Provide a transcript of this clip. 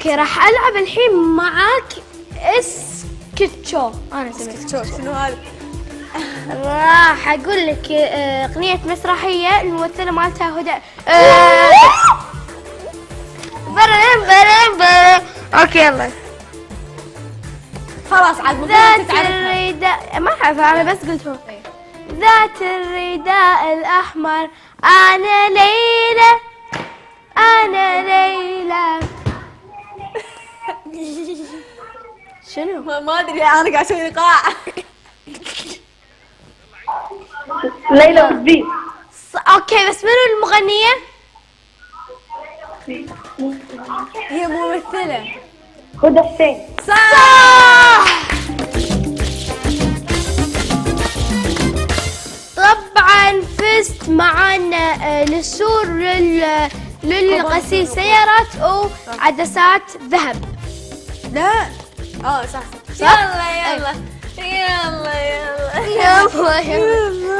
okay راح ألعب الحين معاك إسكتشو. أنا شوف شنو هذا؟ راح أقول لك آه، أغنية مسرحية الممثلة مالتها هدى. آه، برم برم برم. okay يلا. خلاص عاد ذات الرداء ما أعرف أنا بس قلتهم ذات الرداء الأحمر أنا ليلى شنو؟ ما ما أدري أنا قاعد أسوي ايقاع ليلى والبي ص- okay بس منو المغنية؟ هي ممثلة. هدى حسين. صح! طبعا فزت معانا آه، للسور لل للغسيل سيارات وعدسات ذهب. لا. آه صح. صح؟ يلا. يلا يلا يلا. يلا يلا.